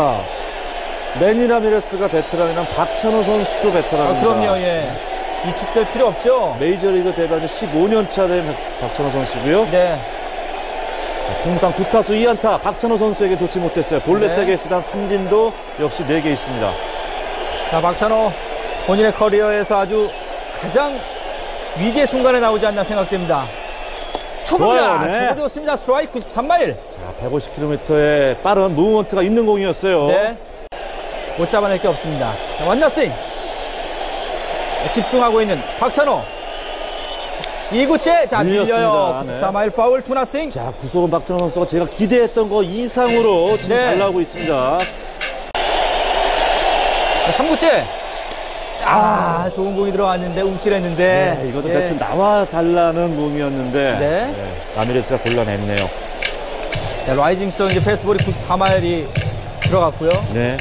아, 매니라미레스가 베테랑이란 박찬호 선수도 아, 베테랑입니다. 그럼요, 예. 위축될 필요 없죠. 메이저리그 데뷔한 지 15년 차 된 박찬호 선수고요. 네. 통상 9타수 2안타 박찬호 선수에게 좋지 못했어요. 본래 네. 3개 있으던 삼진도 역시 4개 있습니다. 자, 박찬호 본인의 커리어에서 아주 가장 위기의 순간에 나오지 않나 생각됩니다. 네. 초보 좋습니다. 스트라이크 93마일. 자, 150km의 빠른 무브먼트가 있는 공이었어요. 네. 못 잡아낼 게 없습니다. 자, 완나싱. 집중하고 있는 박찬호. 2구째. 자, 밀려요. 밀렸습니다. 94마일 파울 투나싱. 자, 구속은 박찬호 선수가 제가 기대했던 거 이상으로 지금 네. 잘 나오고 있습니다. 3구째. 아, 좋은 공이 들어왔는데 움찔했는데. 네, 이것도 예. 나와 달라는 공이었는데 네. 라미레스가 골라냈네요. 자, rising성 이제 패스트볼이 94마일이 들어갔고요. 네.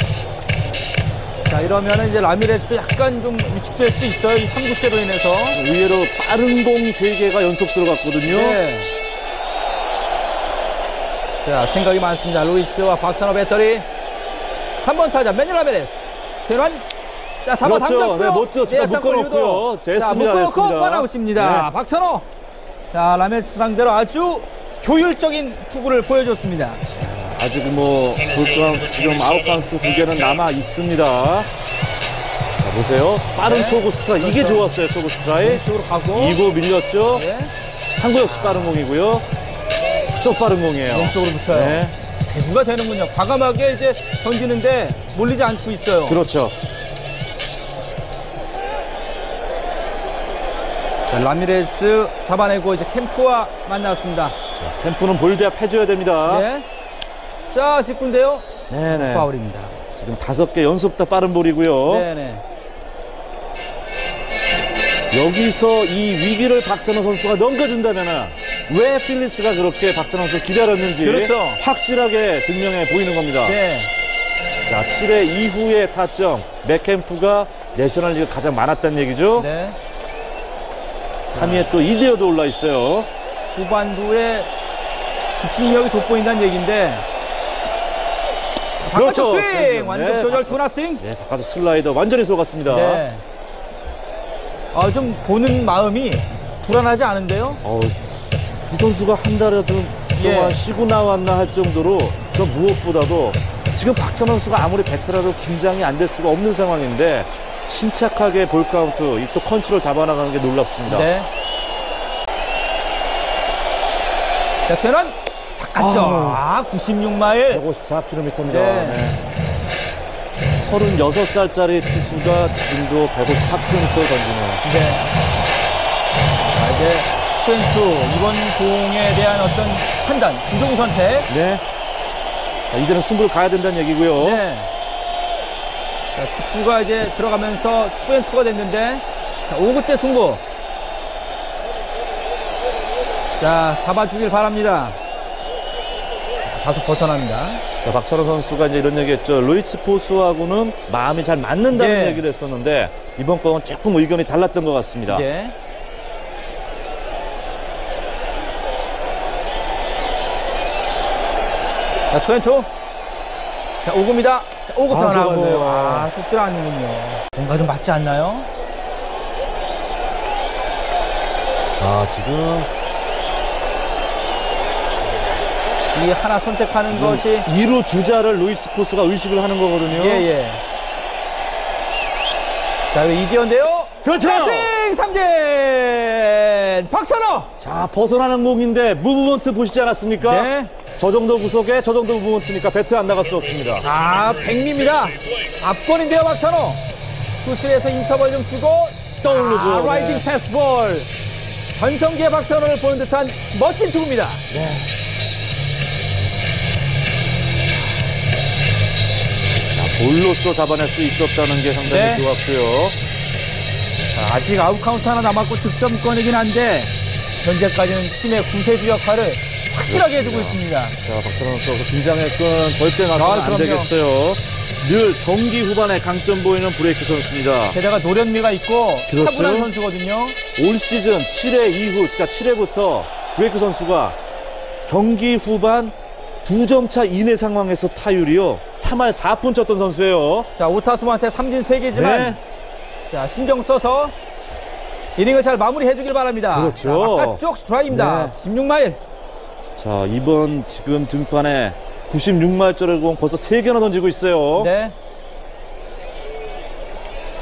자, 이러면은 이제 라미레스도 약간 좀 위축될 수도 있어요. 이 3구째로 인해서. 의외로 빠른 공 3개가 연속 들어갔거든요. 네. 자, 생각이 많습니다. 루이스와 박찬호 배터리. 3번 타자 매니 라미레스. 최환. 자, 잡아 그렇죠. 당겼고요. 네, 멋져. 진짜 묶어놓고요. 유도. 자, 됐습니다, 묶어놓고 됐습니다. 원아웃입니다. 네. 박찬호. 자, 라미레스 상대로 아주 효율적인 투구를 보여줬습니다. 아직 뭐 볼카운 지금 아웃카운트 두 개는 남아 있습니다. 자, 보세요. 빠른 네. 초구. 이게 그렇죠. 좋았어요, 초구 스트라이크. 이쪽으로 가고. 2구 밀렸죠. 네. 3구 역시 빠른 공이고요. 또 빠른 공이에요. 왼쪽으로 붙여요. 네. 제구가 되는군요. 과감하게 이제 던지는데 몰리지 않고 있어요. 그렇죠. 라미레스 잡아내고 이제 캠프와 만났습니다. 캠프는 볼배합 해줘야 됩니다. 네. 자, 직구인데요. 네네. 파울입니다. 지금 다섯 개 연속 다 빠른 볼이고요. 네네. 여기서 이 위기를 박찬호 선수가 넘겨준다면 왜 필리스가 그렇게 박찬호 선수 기다렸는지 그렇죠. 확실하게 증명해 보이는 겁니다. 네. 자, 7회 이후의 타점 맥캠프가 내셔널리그 가장 많았다는 얘기죠. 네. 3위에 또 이대호도 올라 있어요. 후반부에 집중력이 돋보인다는 얘기인데. 그렇죠. 바깥쪽 스윙! 네, 완전 네, 조절 투나스윙! 네, 바깥쪽 슬라이더 완전히 속았습니다. 네. 아, 좀 보는 마음이 불안하지 않은데요? 어, 이 선수가 한 달여 좀 예. 동안 쉬고 나왔나 할 정도로 그 무엇보다도 지금 박찬호 선수가 아무리 베테랑도 긴장이 안 될 수가 없는 상황인데 침착하게 볼 카운트, 이또 컨트롤 잡아나가는 게 놀랍습니다. 네. 자, 최는 바깥쪽. 아, 96마일. 154km입니다. 네. 36살짜리 투수가 지금도 154km를 던지네요. 네. 자, 이제 two and two 이번 공에 대한 어떤 판단, 구종 선택. 네. 자, 이제는 승부를 가야 된다는 얘기고요. 네. 자, 직구가 이제 들어가면서 투앤투가 됐는데, 자, 5구째 승부. 자, 잡아주길 바랍니다. 다소 벗어납니다. 자, 박찬호 선수가 이제 이런 얘기했죠. 루이츠 포수하고는 마음이 잘 맞는다는 네. 얘기를 했었는데 이번 건은 조금 의견이 달랐던 것 같습니다. 예. 자, two and two. 자, 5구입니다. 자, 5구 아, 변화구. 좋았네요. 아, 속질 않는군요. 뭔가 좀 맞지 않나요? 아, 지금 이 하나 선택하는 것이. 2루 주자를 루이스 포스가 의식을 하는 거거든요. 예, 예. 자, 이거 이기현인데요. 그렇죠. 스윙 삼진! 박찬호! 자, 벗어나는 공인데 movement 보시지 않았습니까? 네. 저 정도 구속에 저 정도 movement니까 배트 안 나갈 수 없습니다. 아, 백미입니다. 압권인데요, 박찬호. 투수에서 인터벌 좀 주고 떠오르죠. 아, rising 네. fastball. 전성기의 박찬호를 보는 듯한 멋진 투구입니다. 자, 볼로서 잡아낼 수 있었다는 게 상당히 네. 좋았고요. 자, 아직 아웃카운트 하나 남았고 득점권이긴 한데 현재까지는 팀의 구세주 역할을 확실하게 해주고 있습니다. 자, 박찬호 선수 긴장의 끈 절대 나서면 아, 안 그럼요. 되겠어요. 늘 경기 후반에 강점 보이는 브레이크 선수입니다. 게다가 노련미가 있고 그렇죠. 차분한 선수거든요. 올 시즌 7회 이후, 그러니까 7회부터 브레이크 선수가 경기 후반 두 점 차 이내 상황에서 타율이요. 3할 4푼 쳤던 선수예요. 자, 오타수한테 삼진 세개지만 네. 자, 신경 써서 이닝을 잘 마무리해 주길 바랍니다. 그렇죠. 자, 바깥쪽 스트라이크입니다. 네. 16마일. 자, 이번 지금 등판에 96마일짜리 공 벌써 3개나 던지고 있어요. 네.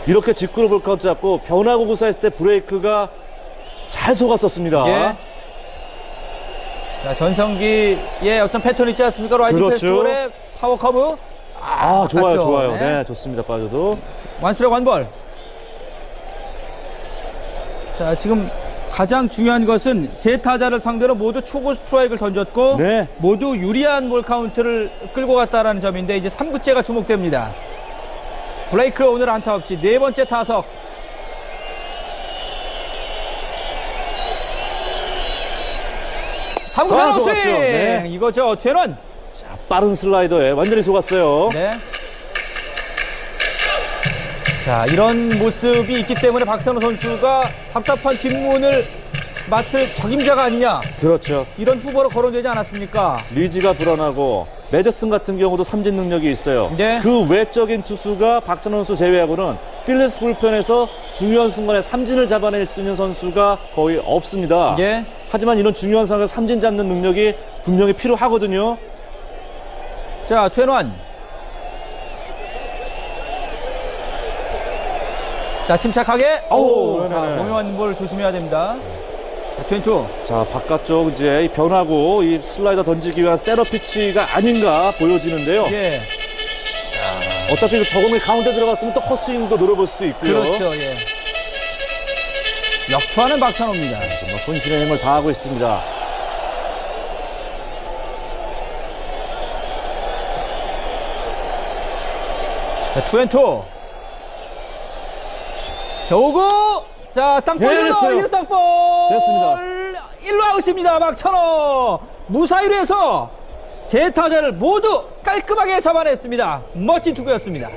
이렇게 직구로 볼카운트 잡고 변화구 구사했을 때 블레이크가 잘 속았었습니다. 예. 자, 전성기의 어떤 패턴 있지 않습니까? rising 그렇죠. fastball에 파워 커브. 아, 좋아요, 맞죠? 좋아요. 네. 네. 좋습니다. 빠져도. one strike one ball. 자, 지금 가장 중요한 것은 세 타자를 상대로 모두 초구 스트라이크를 던졌고 네. 모두 유리한 볼 카운트를 끌고 갔다라는 점인데 이제 3구째가 주목됩니다. 블레이크 오늘 안타 없이 네 번째 타석. 삼구 아, 스윙! 네. 이거죠. 최원. 자, 빠른 슬라이더에 완전히 속았어요. 네. 자, 이런 모습이 있기 때문에 박찬호 선수가 답답한 뒷문을 맡을 적임자가 아니냐. 그렇죠. 이런 후보로 거론되지 않았습니까? 리지가 불안하고 메저슨 같은 경우도 삼진 능력이 있어요. 네. 그 외적인 투수가 박찬호 선수 제외하고는 필리스 불펜에서 중요한 순간에 삼진을 잡아낼 수 있는 선수가 거의 없습니다. 예. 하지만 이런 중요한 상황에서 삼진 잡는 능력이 분명히 필요하거든요. 자, 최원. 자, 침착하게. 어우, 오, 자, 네네네. 오묘한 볼 조심해야 됩니다. 자, 22. 자, 바깥쪽 이제 이 변하고 이 슬라이더 던지기 위한 셋업 피치가 아닌가 보여지는데요. 예. 어차피 저공이 가운데 들어갔으면 또 헛스윙도 노려볼 수도 있고요. 그렇죠. 예. 역투하는 박찬호입니다. 정말 혼신의 힘을 다하고 있습니다. 자, 투앤투. 자, 오고! 자, 땅볼 예, 일루, 됐어요. 일루 땅볼! 됐습니다. 일루 아웃입니다, 박찬호! 무사히로 해서 세 타자를 모두 깔끔하게 잡아냈습니다. 멋진 투구였습니다.